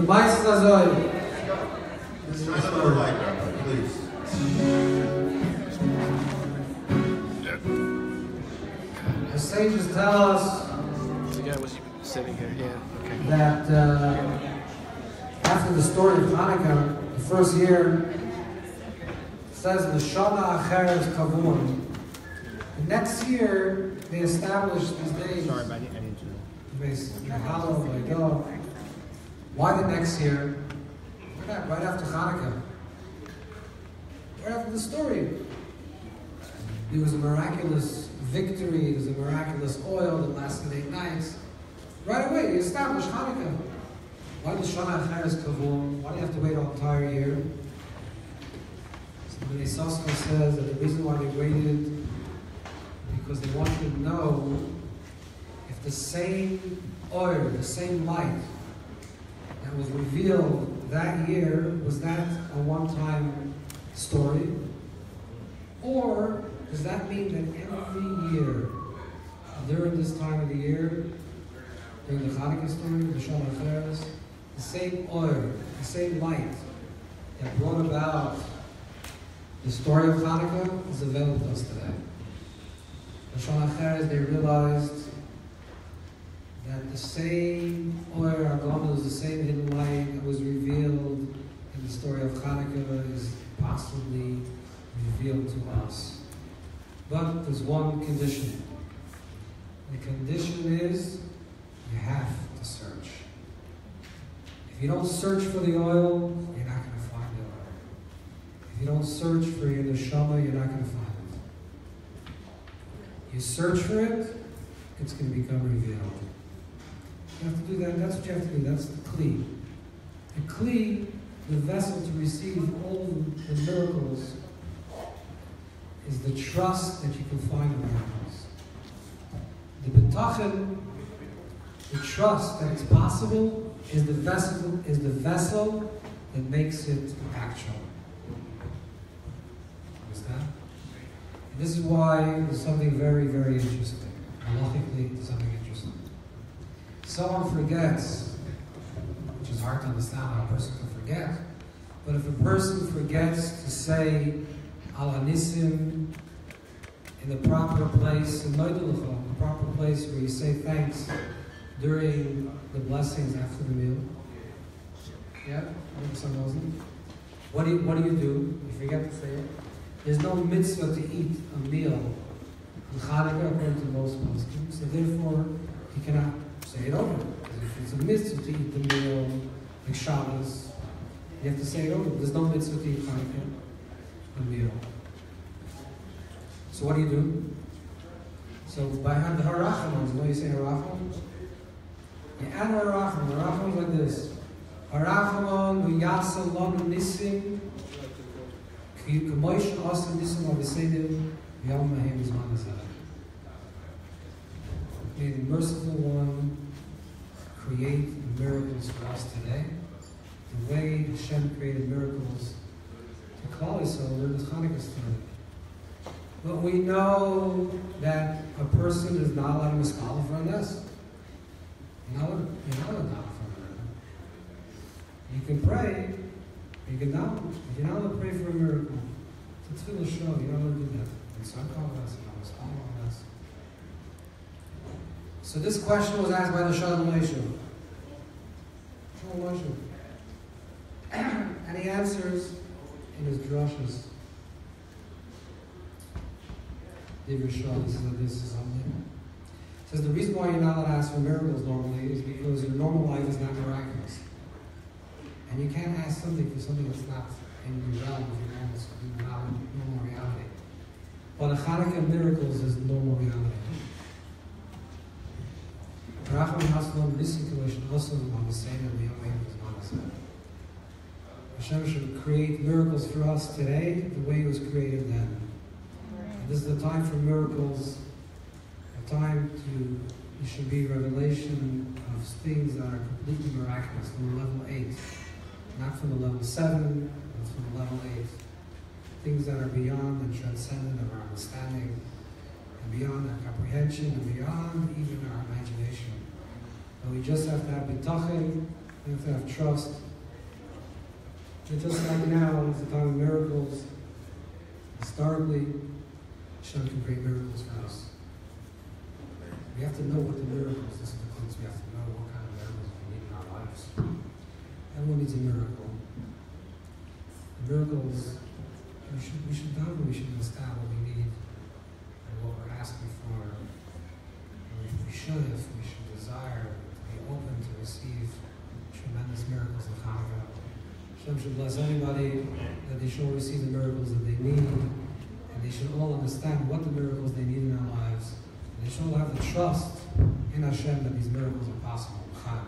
The mice is azoy. This is another light, Rabbi, please. The sages tell us The guy was sitting here. Yeah. Okay. that uh, after the story of Hanukkah, the first year, it says the Shana Acheres Kavum. The next year, they established these days. Sorry, but I need, I need to. Based Mahalo, Vaydo. Why the next year? Right after Hanukkah. Right after the story. There was a miraculous victory, there was a miraculous oil that lasted eight nights. Right away, you establish Hanukkah. Why does Shana Acheres Kavum? Why do you have to wait an entire year? So Bnei Yissaschar says that the reason why they waited because they wanted to know if the same oil, the same light was revealed that year, was that a one-time story? Or does that mean that every year, during this time of the year, during the Hanukkah story, the Shana Acheres, the same oil, the same light that brought about the story of Hanukkah is available to us today. The Shana Acheres, they realized that the same Or Haganuz is the same hidden light that was revealed in the story of Hanukkah is possibly revealed to us. But there's one condition. The condition is you have to search. If you don't search for the oil, you're not going to find the oil. If you don't search for your neshama, you're not going to find it. You search for it, it's going to become revealed. You have to do that. That's what you have to do. That's the kli. The kli, the vessel to receive all the miracles, is the trust that you can find in miracles. The bitachon, the trust that it's possible, is the vessel is the vessel that makes it actual. Understand? And this is why there's something very, very interesting. There's something. Someone forgets, which is hard to understand how a person can forget, but if a person forgets to say Al Hanisim in the proper place, in Nodeh Lecha, the proper place where you say thanks during the blessings after the meal. Yeah? What do you what do you do? You forget to say it. There's no mitzvah to eat a meal in Hanukkah according to the most Muslims, so therefore you cannot say it over. If it's a mitzvah to eat the meal like Shabbos, you have to say it over. There's no mitzvah to eat Hanukkah, a meal. So what do you do? So by hand the harachamon, you know you say harachamon? You add harachamon. Harachamon is like this. Harachamon v'yasa lanu nisim ki k'moish asa nisim avisedim v'yom mahem zman hazeh. May the merciful one create miracles for us today. The way Hashem created miracles to Klal Yisrael during this Hanukkah story. But we know that a person is not allowed to scholar for. You're not, you're not allowed for it. You can pray, you can not, you're not allowed to pray for a miracle. It's a show, you're not allowed to do that. And so I'm calling this, and I was following this. So this question was asked by the. Shoel U'Meishiv. And he answers in his drushes. David this is this is something. Says the reason why you're not allowed to ask for miracles normally is because your normal life is not miraculous. And you can't ask something for something that's not in your realm of your normal, normal reality. But a Hanukkah of miracles is normal reality. Rachman Haslam Nisikalish also on the same and the Hashem should create miracles for us today the way it was created then. This is the time for miracles, a time to, it should be revelation of things that are completely miraculous from the level 8. Not from the level 7, but from the level 8. Things that are beyond and transcendent of our understanding, and beyond our comprehension, and beyond even our imagination. But we just have to have bitachon We have to have trust. And just like now, it's the time of miracles. Historically, Hashem can create miracles for us. We have to know what the miracles, this is we have to know what kind of miracles we need in our lives. Everyone needs a miracle. The miracles, we should, we should know, we should understand what we need and what we're asking for. And we, we should, if we should desire to be open to receive tremendous miracles of Hanukkah. Hashem should bless anybody that they should all receive the miracles that they need, and they should all understand what the miracles they need in their lives. And they should all have the trust in Hashem that these miracles are possible. Chaim.